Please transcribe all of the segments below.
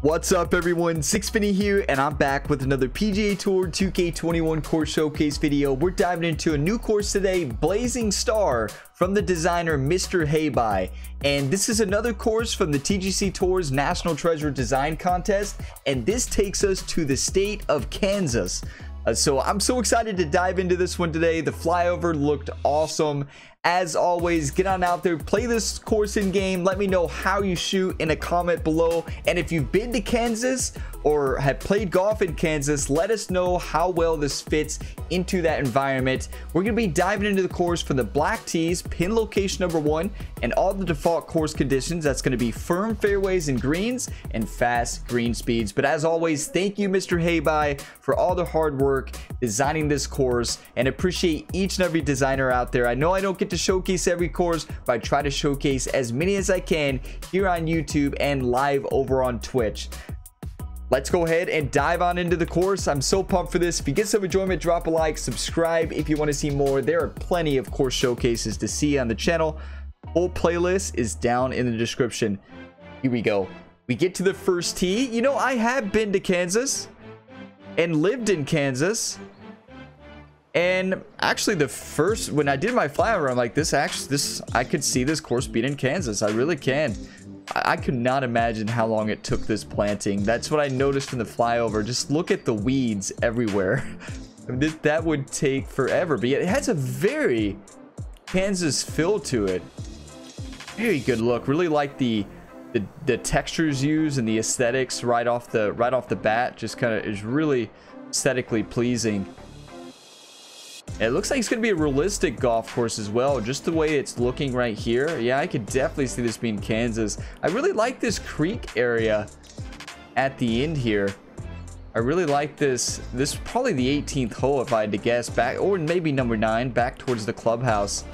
What's up everyone, Sixpenny here and I'm back with another PGA Tour 2K21 course showcase video. We're diving into a new course today, Blazingstar from the designer Mr. Heibai. And this is another course from the TGC Tours National Treasure Design Contest and this takes us to the state of Kansas. Uh, so I'm so excited to dive into this one today. The flyover looked awesome as always, get on out there, play this course in game. Let me know how you shoot in a comment below. And if you've been to Kansas or have played golf in Kansas, let us know how well this fits into that environment. We're going to be diving into the course for the black tees, pin location number one, and all the default course conditions. That's going to be firm fairways and greens and fast green speeds. But as always, thank you, Mr. Heibai, for all the hard work designing this course and appreciate each and every designer out there. I know I don't get to to showcase every course, but I try to showcase as many as I can here on YouTube and live over on Twitch. Let's go ahead and dive on into the course. I'm so pumped for this. If you get some enjoyment, drop a like, subscribe if you want to see more. There are plenty of course showcases to see on the channel. Full playlist is down in the description. Here we go. We get to the first tee. You know, I have been to Kansas and lived in Kansas. And actually the first, when I did my flyover, I'm like, this actually, this, I could see this course being in Kansas. I really can. I, I could not imagine how long it took this planting. That's what I noticed in the flyover. Just look at the weeds everywhere. I mean, this, that would take forever, but it has a very Kansas feel to it. Very good look. Really like the, the, the textures used and the aesthetics right off the, right off the bat. Just kind of is really aesthetically pleasing. It looks like it's going to be a realistic golf course as well, just the way it's looking right here. Yeah, I could definitely see this being Kansas. I really like this creek area at the end here. I really like this. This is probably the 18th hole if I had to guess back, or maybe number nine, back towards the clubhouse.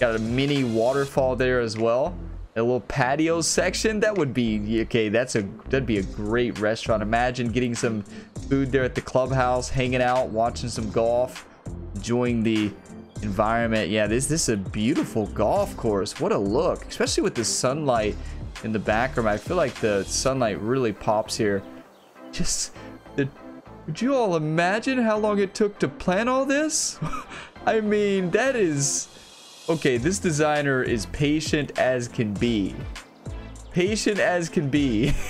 Got a mini waterfall there as well. A little patio section. That would be, okay, that's a, that'd be a great restaurant. Imagine getting some food there at the clubhouse, hanging out, watching some golf enjoying the environment. Yeah, this, this is a beautiful golf course. What a look, especially with the sunlight in the background. I feel like the sunlight really pops here. Just, the, would you all imagine how long it took to plan all this? I mean, that is... Okay, this designer is patient as can be. Patient as can be.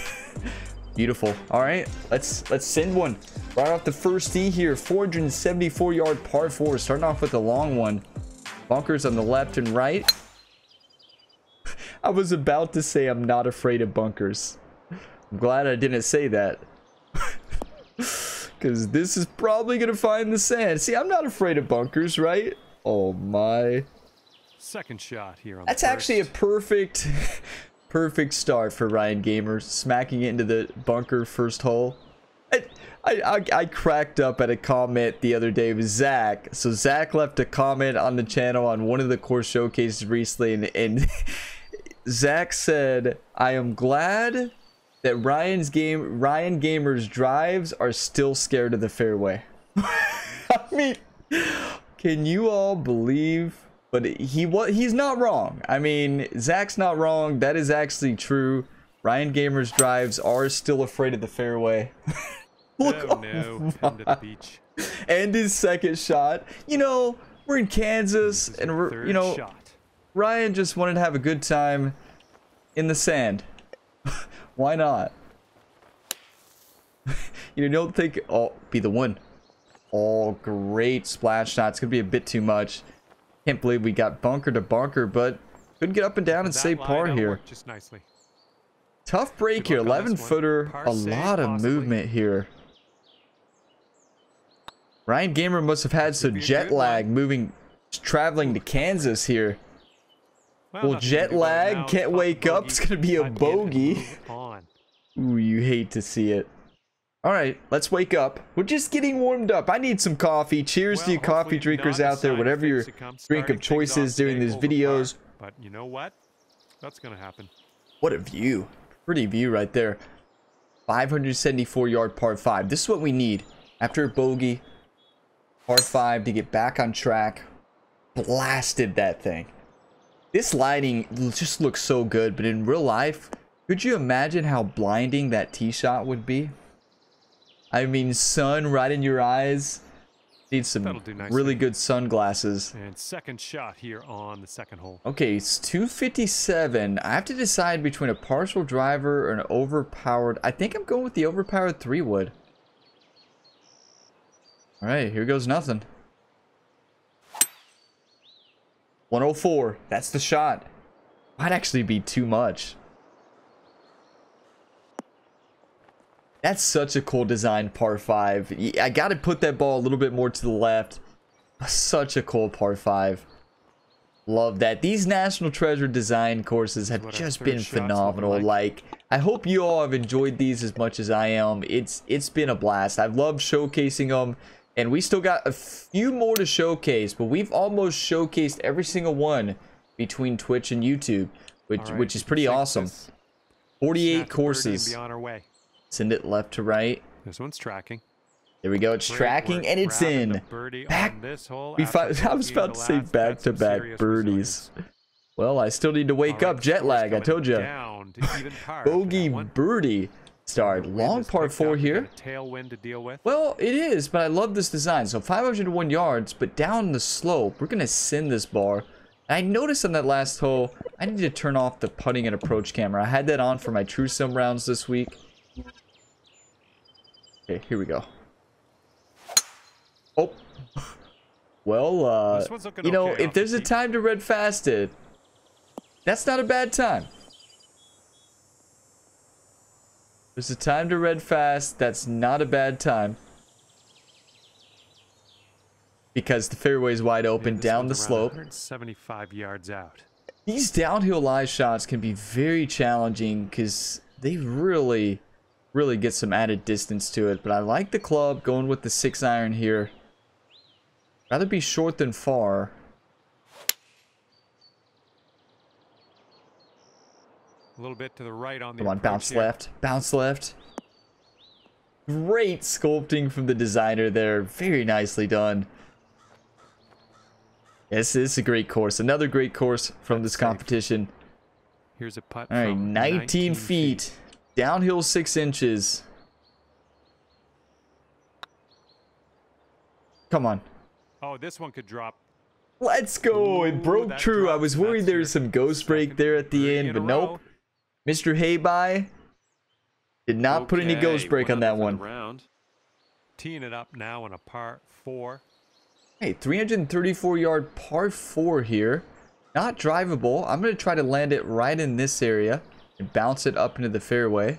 Beautiful. All right, let's let's send one. Right off the first tee here, 474 yard par 4. Starting off with a long one. Bunkers on the left and right. I was about to say I'm not afraid of bunkers. I'm glad I didn't say that. Because this is probably going to find the sand. See, I'm not afraid of bunkers, right? Oh my. Second shot here on That's actually a perfect, perfect start for Ryan Gamer. Smacking it into the bunker first hole. I, I, I cracked up at a comment the other day with Zach. So Zach left a comment on the channel on one of the course showcases recently, and, and Zach said, "I am glad that Ryan's game Ryan Gamer's drives are still scared of the fairway." I mean, can you all believe? But he what he's not wrong. I mean, Zach's not wrong. That is actually true. Ryan Gamer's drives are still afraid of the fairway. Look, oh no, to the beach. And his second shot. You know, we're in Kansas, and we're, you know, shot. Ryan just wanted to have a good time in the sand. Why not? you know, don't think, oh, be the one. Oh, great splash shot. It's going to be a bit too much. Can't believe we got bunker to bunker, but could get up and down and save par here. Just nicely. Tough break here. 11 footer. A lot of possibly. movement here. Ryan Gamer must have had some jet lag moving, traveling to Kansas here. Well, well jet lag, can't wake up. It's going to be a bogey. Ooh, you hate to see it. All right, let's wake up. We're just getting warmed up. I need some coffee. Cheers well, to you coffee drinkers out there, whatever your drink of choice is during these videos. But you know what? That's going to happen. What a view. Pretty view right there. 574 yard par 5. This is what we need. After a bogey, Par 5 to get back on track. Blasted that thing. This lighting just looks so good, but in real life, could you imagine how blinding that tee shot would be? I mean, sun right in your eyes. Need some really good sunglasses. And second shot here on the second hole. Okay, it's 257. I have to decide between a partial driver or an overpowered. I think I'm going with the overpowered three wood. All right, here goes nothing. 104. That's the shot. Might actually be too much. That's such a cool design par 5. I got to put that ball a little bit more to the left. Such a cool par 5. Love that. These National Treasure design courses have just been phenomenal. Like. like, I hope you all have enjoyed these as much as I am. It's It's been a blast. I've loved showcasing them. And we still got a few more to showcase, but we've almost showcased every single one between Twitch and YouTube, which right, which is pretty awesome. 48 courses. Send it left to right. This one's tracking. There we go. It's Great tracking and it's in. Back. We find, I was about to say back to back birdies. Well, I still need to wake right, up. Jet lag. I told you. Bogey birdie start. Long par 4 here. Tailwind to deal with. Well, it is, but I love this design. So 501 yards, but down the slope. We're going to send this bar. I noticed on that last hole, I need to turn off the putting and approach camera. I had that on for my True Sim rounds this week. Okay, here we go. Oh. Well, uh, you know, okay if there's a time to red fast it, that's not a bad time. There's a time to red fast, that's not a bad time. Because the fairway is wide open yeah, down the slope. 175 yards out. These downhill lie shots can be very challenging because they really really get some added distance to it. But I like the club going with the six iron here. Rather be short than far. A little bit to the right on the Come on, bounce here. left. Bounce left. Great sculpting from the designer there. Very nicely done. Yes, this is a great course. Another great course from That's this competition. Safe. Here's a putt. All right, 19, 19 feet. feet. Downhill six inches. Come on. Oh, this one could drop. Let's go. Ooh, it broke true. I was worried there was some ghost break there at the end, but nope. Mr. Heibai did not okay, put any ghost break on that one. Round. Teeing it up now on a par four. Hey, 334 yard par four here. Not drivable. I'm going to try to land it right in this area and bounce it up into the fairway.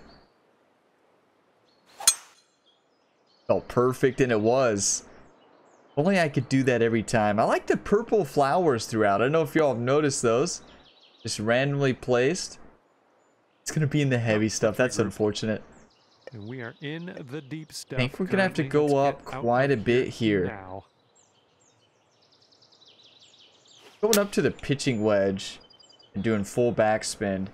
Felt perfect, and it was. Only I could do that every time. I like the purple flowers throughout. I don't know if y'all have noticed those. Just randomly placed. It's going to be in the heavy stuff. That's unfortunate. And we are in the deep stuff. I think we're going to have to go up quite a bit here. Now. Going up to the pitching wedge and doing full backspin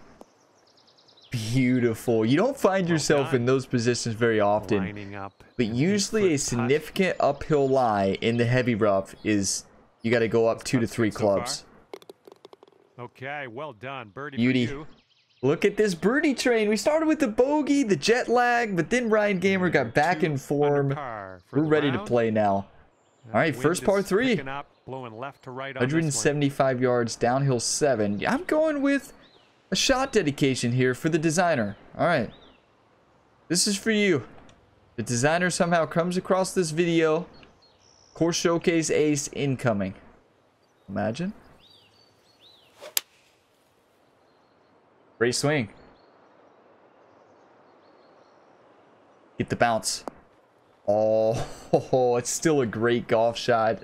beautiful. You don't find yourself in those positions very often. But usually a significant uphill lie in the heavy rough is you got to go up two to three clubs. Okay, well done. Birdie Beauty. Look at this birdie train. We started with the bogey, the jet lag, but then Ryan Gamer got back in form. We're ready to play now. All right, first par three. 175 yards, downhill seven. I'm going with a shot dedication here for the designer. Alright. This is for you. The designer somehow comes across this video. Course Showcase Ace incoming. Imagine. Great swing. Get the bounce. Oh, oh, it's still a great golf shot.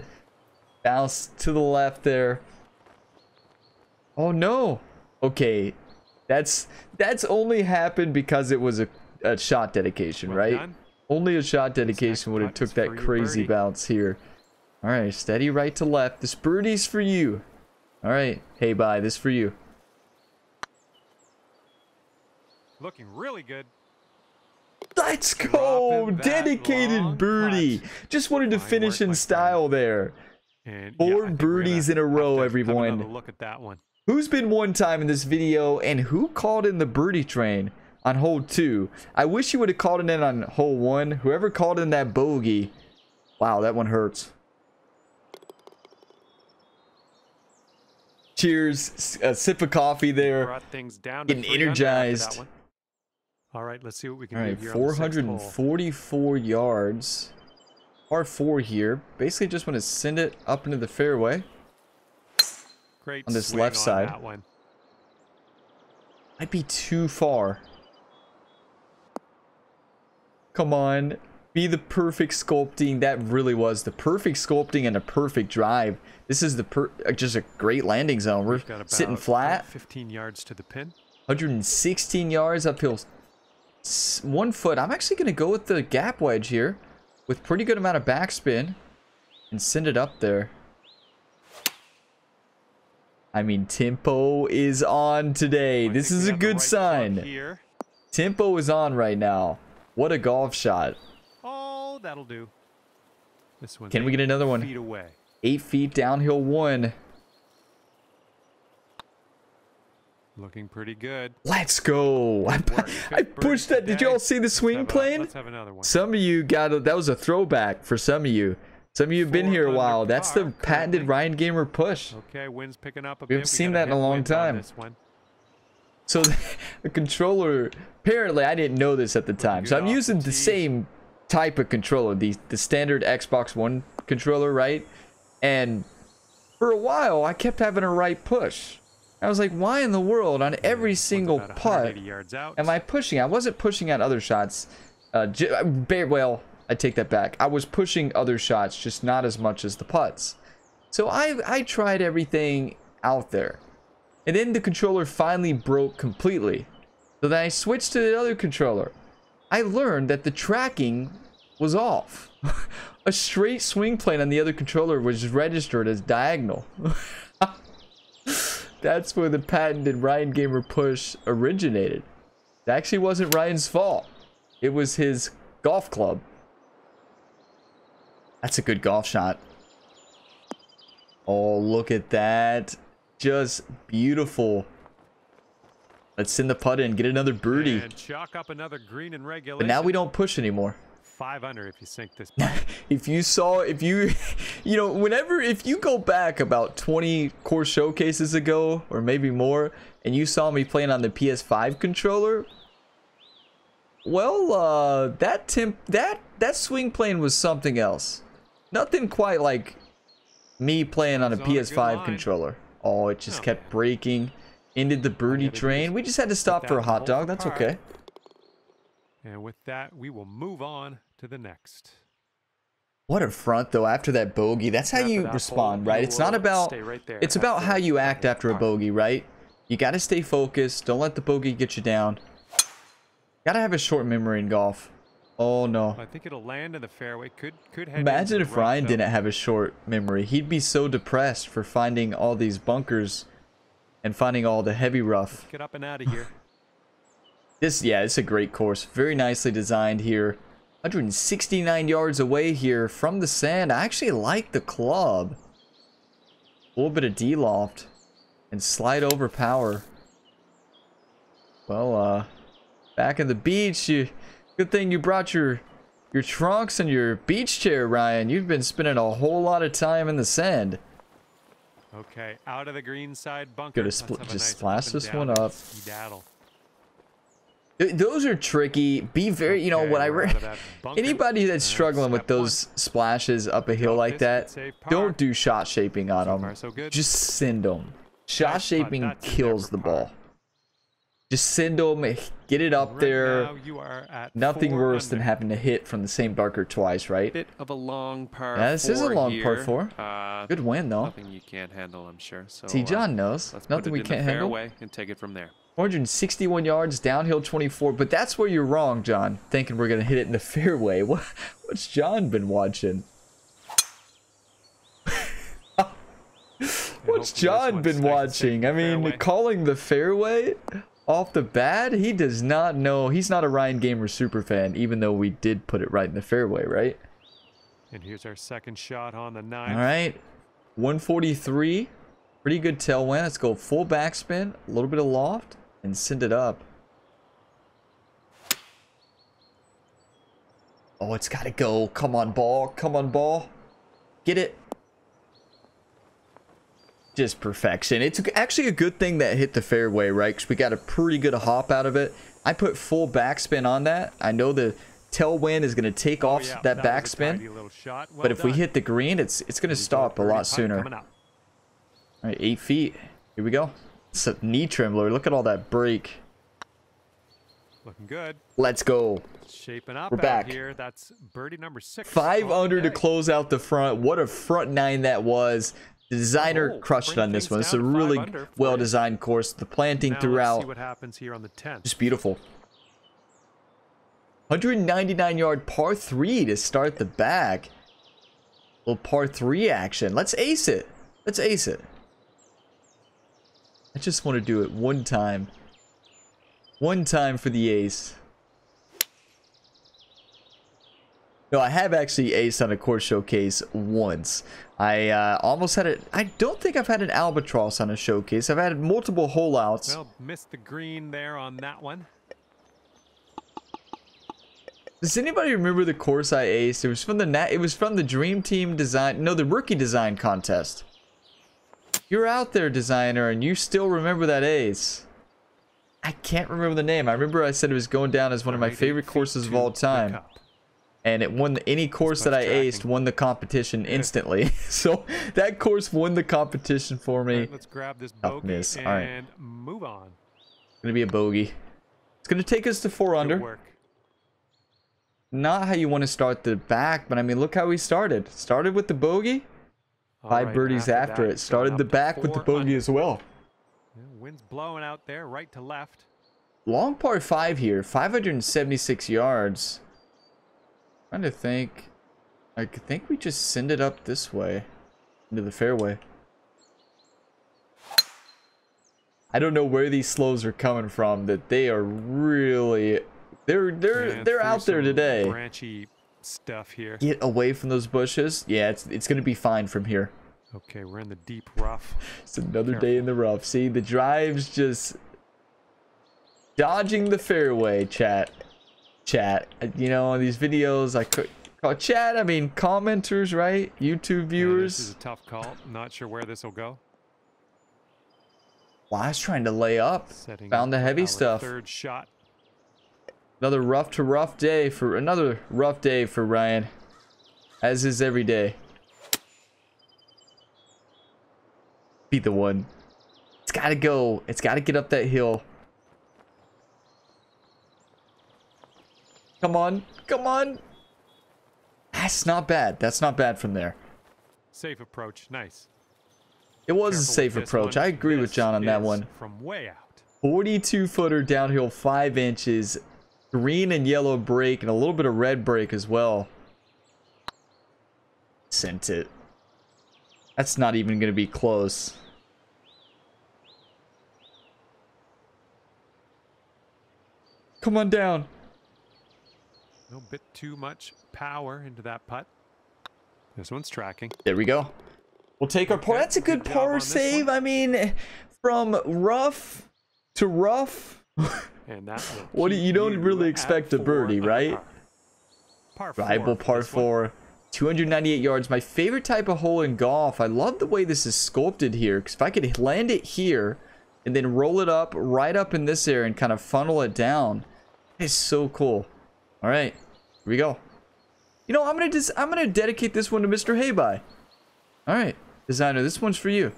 Bounce to the left there. Oh no. Okay, that's that's only happened because it was a, a shot dedication, well right? Done. Only a shot dedication would have took that crazy bounce here. All right, steady right to left. This birdie's for you. All right, hey, bye. This for you. Looking really good. Let's go! Dedicated birdie. Just wanted to finish in style there. Four birdies in a row, everyone. Look at that one. Who's been one time in this video and who called in the birdie train on hole two? I wish you would have called it in on hole one. Whoever called in that bogey. Wow, that one hurts. Cheers. A sip of coffee there. Brought things down Getting to three under after energized. All right, let's see what we can All do right, the sixth hole. 444 yards. Par four here. Basically, just want to send it up into the fairway. Great on this left on side. that one. Might be too far. Come on. Be the perfect sculpting. That really was the perfect sculpting and a perfect drive. This is the per uh, just a great landing zone. We're sitting flat. 15 yards to the pin. 116 yards uphill. One foot. I'm actually going to go with the gap wedge here. With pretty good amount of backspin. And send it up there. I mean, tempo is on today. This is a good right sign. Tempo is on right now. What a golf shot. Oh, that'll do. This one. Can we get another one? Feet away. Eight feet downhill one. Looking pretty good. Let's go. I, I pushed that. Did y'all see the swing plane? Let's have another one. Some of you got a, that was a throwback for some of you. Some of you have been here a while. That's the patented. Ryan Gamer push. Okay, wind's picking up a We bit. haven't seen that in a long time. So the controller, apparently I didn't know this at the time. So I'm using the same type of controller, the the standard Xbox One controller, right? And for a while I kept having a right push. I was like, why in the world on every single putt yards out. am I pushing? I wasn't pushing on other shots. Uh, uh, well, I take that back. I was pushing other shots, just not as much as the putts. So I I tried everything out there. And then the controller finally broke completely. So then I switched to the other controller. I learned that the tracking was off. A straight swing plane on the other controller was registered as diagonal. That's where the patented Ryan Gamer push originated. It actually wasn't Ryan's fault. It was his golf club. That's a good golf shot. Oh, look at that. Just beautiful. Let's send the putt in, get another birdie. And chalk up another green in regulation. But now we don't push anymore. Five under if you sink this. If you saw, if you, you know, whenever, if you go back about 20 course showcases ago, or maybe more, and you saw me playing on the PS5 controller, well, uh, that temp, that, that swing plane was something else. Nothing quite like me playing on a was on a good PS5 line. controller. Oh, it just Oh, kept breaking. Ended the oh, birdie train. We just had to stop for a hot dog. That's okay. and with that, we will move on to the next. What a front though after that bogey. That's how you respond, right? It's not about right there it's about how you act after a bogey, right? You got to stay focused. Don't let the bogey get you down. Got to have a short memory in golf. Oh no. I think it'll land in the fairway. Could could head. Imagine if right, Ryan though. didn't have a short memory. He'd be so depressed for finding all these bunkers and finding all the heavy rough. Get up and out of here. This, yeah, it's a great course. Very nicely designed here. 169 yards away here from the sand. I actually like the club. A little bit of D-loft. And slide over power. Well, uh, back in the beach, you, good thing you brought your, your trunks and your beach chair, Ryan. You've been spending a whole lot of time in the sand. Okay, out of the green side bunker. Let's split- just nice splash this one up. Those are tricky. Be very, you know, what I we're re- out of that. Anybody that's struggling with step one. those splashes up a hill Go like that, and save par. don't do shot shaping on So them. so. Just send them. Shot Nice shaping That's in there kills the ball. Just send them, get it up Right there. now, you are at Nothing worse than having to hit from the same bunker twice, right? Bit of a long par. Yeah, this is a long par here. four. Uh, Good win though. Nothing you can't handle, I'm sure. So See, uh, John knows. Nothing we can't handle. fairway and take it from there. 461 yards, downhill 24. But that's where you're wrong, John. Thinking we're gonna hit it in the fairway. What, what's John been watching? What's John been stays the same watching? I mean, fairway. calling the fairway off the bat, he does not know. He's not a Ryan Gamer super fan, even though we did put it right in the fairway, right? And here's our second shot on the nine. All right, 143. Pretty good tailwind. Let's go full backspin, a little bit of loft, and send it up. Oh, it's got to go. Come on, ball. Come on, ball. Get it. Just perfection. It's actually a good thing that hit the fairway, right? Because we got a pretty good hop out of it. I put full backspin on that. I know the tailwind is going to take Oh, off yeah, that, a backspin. tidy little shot. Well But if we hit the green, it's it's going to stop a lot sooner. All right, eight feet. Here we go. It's a knee trembler. Look at all that break. Looking good. Let's go. Shaping up We're back. here. That's birdie number six. Five under to close out the front. What a front nine that was. The designer Oh, crushed on this one. It's a down to five really well-designed course. The planting Now throughout, what happens here on the 10th. just beautiful. 199 yard par three to start the back. Little par three action. Let's ace it. Let's ace it. I just want to do it one time. One time for the ace. No, I have actually aced on a course showcase once. I uh, almost had it. I don't think I've had an albatross on a showcase. I've had multiple hole outs. Well, missed the green there on that one. Does anybody remember the course I aced? It was from the nat. It was from the Dream Team design. No, the rookie design contest. You're out there, designer, and you still remember that ace. I can't remember the name. I remember I said it was going down as one of my favorite courses of all time. And it won any course that I much aced won the competition instantly. so that course won the competition for me. Alright, let's grab this bogey miss. and Alright. move on. It's gonna be a bogey. It's gonna take us to four Good under. work. Not how you want to start the back, but I mean, look how we started. Started with the bogey. Five Alright, birdies after, that, it. Started the back with the bogey under. as well. Yeah, wind's blowing out there, right to left. Long par five here, 576 yards. Trying to think. I think we just send it up this way into the fairway. I don't know where these slows are coming from. That they are really, they're they're Yeah, they're out there today. Branchy stuff here. Get away from those bushes. Yeah, it's it's gonna be fine from here. Okay, we're in the deep rough. It's another day in the rough. See, the drive's just dodging the fairway, chat. Chat. You know, on these videos, I could call chat. I mean, commenters, right? YouTube Yeah, this viewers. is a tough call. Not sure where this will go. Well, I was trying to lay up. Setting Found up the heavy stuff. Third shot. Another rough to rough day for another rough day for Ryan, as is every day. Beat the one. It's got to go. It's got to get up that hill. Come on. Come on. That's not bad. That's not bad from there. Safe approach. Nice. It was a Careful with safe approach. one. I agree with John on that one. From way out. 42 footer downhill, 5 inches. Green and yellow break, and a little bit of red break as well. Sent it. That's not even going to be close. Come on down. A bit too much power into that putt. This one's tracking. There we go. We'll take our par. That's a good good par save. I mean, from rough to rough. And that will What do keep you don't really expect a birdie, right? Par, par four Rival par this one. four, 298 yards. My favorite type of hole in golf. I love the way this is sculpted here. Because if I could land it here and then roll it up right up in this area and kind of funnel it down, it's so cool. All right, here we go. You know, I'm gonna dis- I'm gonna dedicate this one to Mr. Heibai. All right, designer, this one's for you.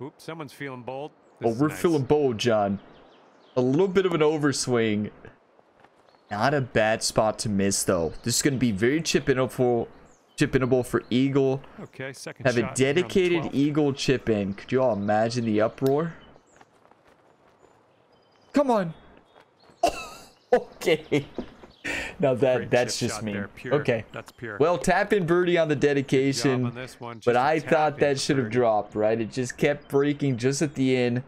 Oops, someone's feeling bold. Oh, This is we're nice. feeling bold, John. A little bit of an overswing. Not a bad spot to miss, though. This is going to be very chip inable, chip inable for Eagle. Okay, second Have shot a here on the dedicated Eagle chip in. Could you all imagine the uproar? Come on. okay. Now that Great that's just me. Okay. That's pure. Well, tap in birdie on the dedication. on this one, But just a I tap thought that should have dropped, right? It just kept breaking just at the end.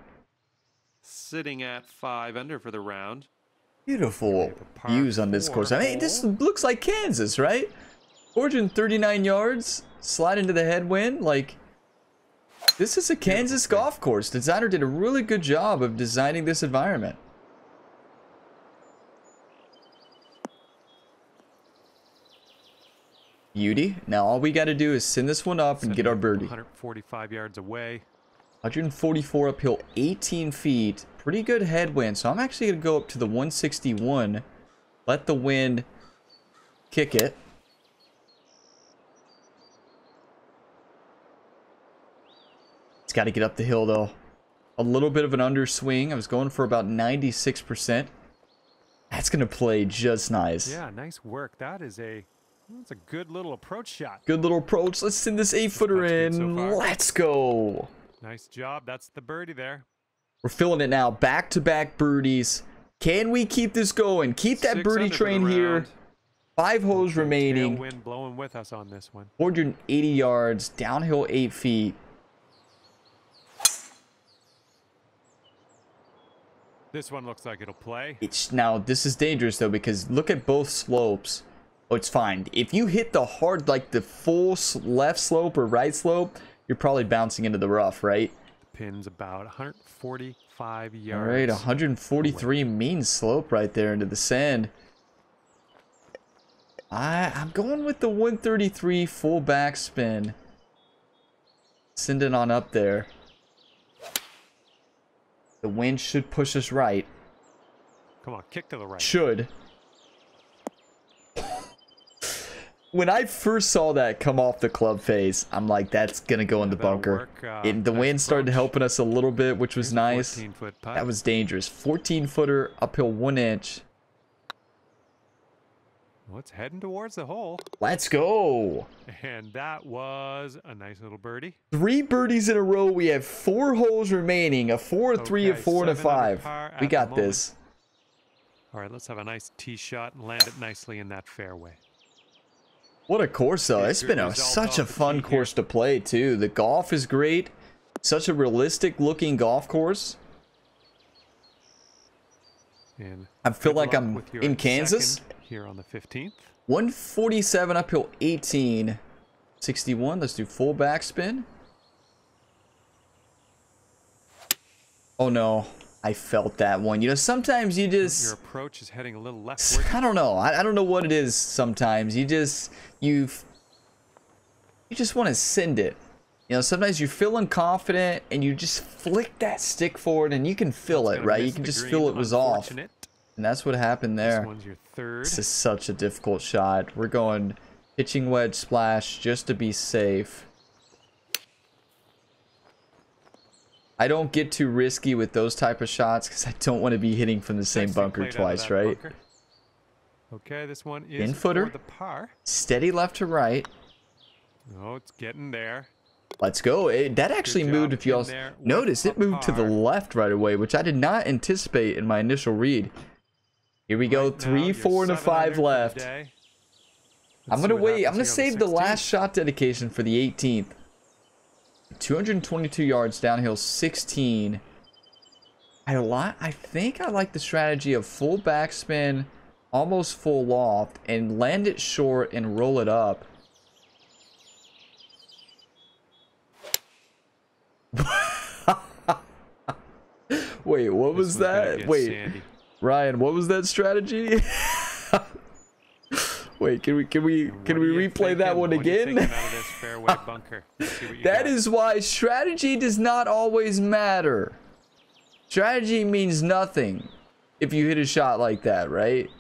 Sitting at five under for the round. Beautiful have a par views on this course. I mean, this looks like Kansas, right? 439 yards, slide into the headwind. Like, this is a Kansas golf course. Designer did a really good job of designing this environment. Beauty. Now all we got to do is send this one up and get our birdie. 145 yards away. 144 uphill, 18 feet. Pretty good headwind. So I'm actually going to go up to the 161. Let the wind kick it. Got to get up the hill though. A little bit of an underswing. I was going for about 96%. That's going to play just nice. Yeah, nice work. That is a that's a good little approach shot. Good little approach. Let's send this eight footer That's good so in. Let's go. Nice job. That's the birdie there. We're feeling it now. Back to back birdies. Can we keep this going? Keep that Six birdie under for the train here. Five holes remaining. Tailwind blowing with us on this one. 480 yards. Downhill 8 feet. This one looks like it'll play. It's now this is dangerous though because look at both slopes. Oh, it's fine. If you hit the hard like the full left slope or right slope, you're probably bouncing into the rough, right? The pin's about 145 yards. right, 143 mean slope right there into the sand. I I'm going with the 133 full backspin. Send it on up there. The wind should push us right. Come on, kick to the right. Should. When I first saw that come off the club face, I'm like, that's gonna go in the bunker. work, uh, and the wind started approach. helping us a little bit, which was Here's nice. 14 foot putt. That was dangerous. 14 footer uphill one inch. Well, it's heading towards the hole. Let's go. And that was a nice little birdie. Three birdies in a row. We have four holes remaining. A four, a three, a four, and a five. We got this. All right, let's have a nice tee shot and land it nicely in that fairway. What a course, though. It's been a, such a fun course to play, too. The golf is great. Such a realistic looking golf course. And I feel like I'm in Kansas. Here on the 15th. 147 uphill 18. 61. Let's do full backspin. Oh no. I felt that one. You know, sometimes you just Your approach is heading a little leftward. I don't know. I, I don't know what it is sometimes. You just you you just want to send it. You know, sometimes you're feeling confident and you just flick that stick forward and you can feel It's it, right? You can just green, feel it was off. And that's what happened This there. one's your third. This is such a difficult shot. We're going pitching wedge splash just to be safe. I don't get too risky with those type of shots because I don't want to be hitting from the same Next bunker played out of twice, right? bunker. Okay, this one is In footer. the par. Steady left to right. Oh, it's getting there. Let's go. It, that actually moved. If y'all notice, it moved to the left right away, which I did not anticipate in my initial read. Here we go. Right Three, four, and a five left. I'm gonna wait. I'm here on save the 16th. last shot dedication for the 18th. 222 yards downhill, 16. I like. I think I like the strategy of full backspin, almost full loft, and land it short and roll it up. Wait, what This was that? Wait, sandy. Ryan, what was that strategy? Wait, can we can we can we replay that one What again? thinking out of this fairway bunker? Let's see what you That is why strategy does not always matter. Strategy means nothing if you hit a shot like that, right?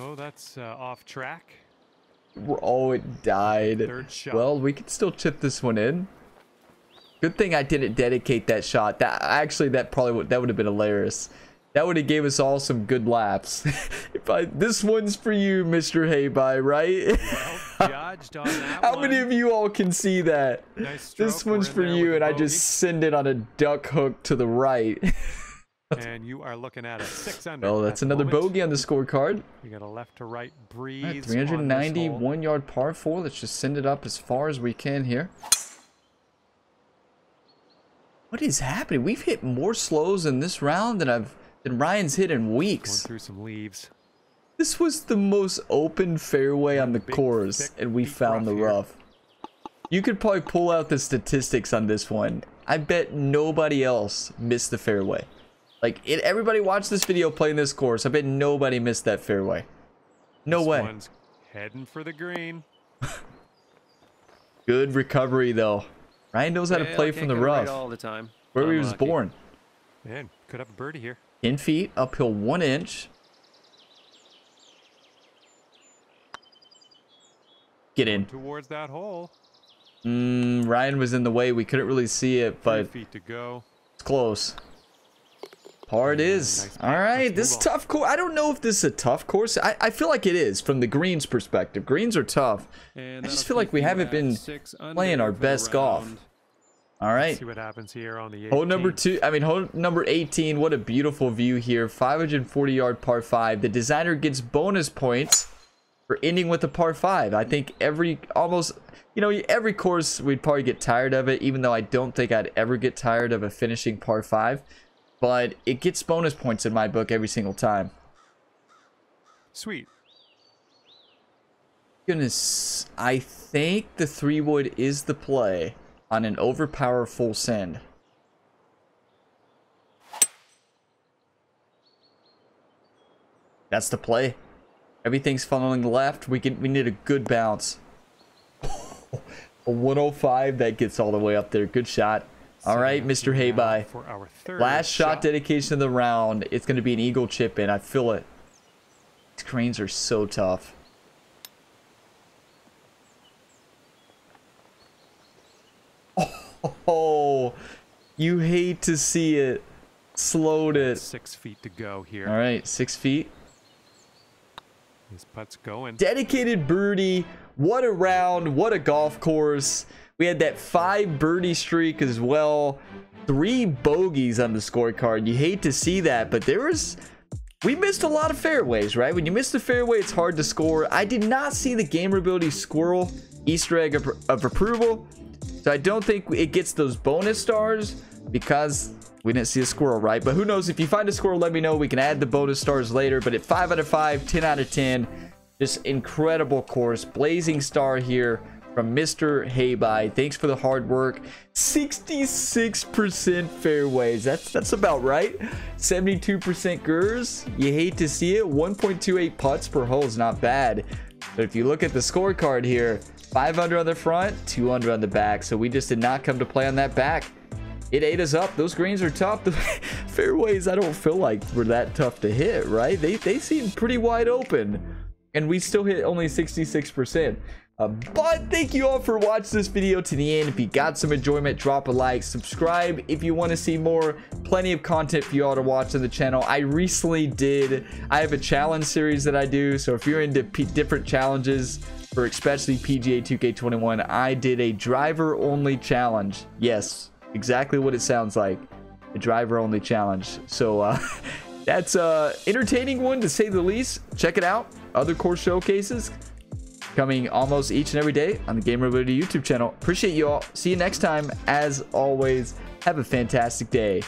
Oh, that's uh, off track. Oh, it died. Well, we can still chip this one in. Good thing I didn't dedicate that shot. That actually, that probably would that would have been hilarious. That would have gave us all some good laps. if I this one's for you, Mr. Heibai, right? Well judged on that How one. many of you all can see that? Nice This one's for you, and I just send it on a duck hook to the right. and you are looking at a six under. oh, that's another moment. bogey on the scorecard. You got a left to right breeze. Three hundred ninety-one on this 390, hole. one yard par four. Let's just send it up as far as we can here. What is happening? We've hit more slows in this round than I've than Ryan's hit in weeks. Going through some leaves. This was the most open fairway on the Big, course, thick, and we found the rough here. You could probably pull out the statistics on this one. I bet nobody else missed the fairway. Like, it, everybody watched this video playing this course. I bet nobody missed that fairway. No This way. One's heading for the green. Good recovery, though. Ryan knows how to play from the get right rough. all the time. Where he was Unlucky. born. Man, could have a birdie here. In feet, uphill one inch. Get in. Towards that hole. Mm, Ryan was in the way. We couldn't really see it, but feet to go. it's close. Par is. nice All right, Let's this tough course. I don't know if this is a tough course. I, I feel like it is from the greens perspective. Greens are tough. And I just feel like we haven't been playing our best golf. All right. See what happens here on the Hole number two, I mean, hole number 18. What a beautiful view here. 540 yard par five. The designer gets bonus points for ending with a par five. I think every, almost, you know, every course we'd probably get tired of it, even though I don't think I'd ever get tired of a finishing par five. But it gets bonus points in my book every single time. Sweet. Goodness, I think the three wood is the play on an overpower full send. That's the play. Everything's funneling left. We can we need a good bounce. a 105 that gets all the way up there. Good shot. All right, Mr. Heibai. For our third Last shot dedication of the round. It's going to be an eagle chip in. I feel it. These cranes are so tough. Oh, you hate to see it. Slowed it. Six feet to go here. All right, six feet. His putt's going. Dedicated birdie. What a round. What a golf course. We had that five birdie streak as well. Three bogeys on the scorecard. You hate to see that, but there was. We missed a lot of fairways, right? When you miss the fairway, it's hard to score. I did not see the gamer ability squirrel Easter egg of, of approval. So I don't think it gets those bonus stars because we didn't see a squirrel, right? But who knows? If you find a squirrel, let me know. We can add the bonus stars later. But at 5 out of 5, 10 out of 10, just incredible course. Blazingstar here from Mr. Heibai. Thanks for the hard work. 66% fairways. That's that's about right. 72% gers. You hate to see it. 1.28 putts per hole is not bad. But if you look at the scorecard here, 5 under on the front, 2 under on the back. So we just did not come to play on that back. It ate us up. Those greens are tough. The fairways, I don't feel like were that tough to hit, right? They, they seem pretty wide open. And we still hit only 66%. Uh, but thank you all for watching this video to the end. If you got some enjoyment, drop a like, subscribe if you want to see more. Plenty of content for you all to watch on the channel. I recently did, I have a challenge series that I do. So if you're into different challenges for especially PGA 2K21, I did a driver only challenge. Yes, exactly what it sounds like. A driver only challenge. So uh, that's a entertaining one to say the least. Check it out. Other course showcases coming almost each and every day on the Gamer Ability YouTube channel. Appreciate you all. See you next time. As always, have a fantastic day.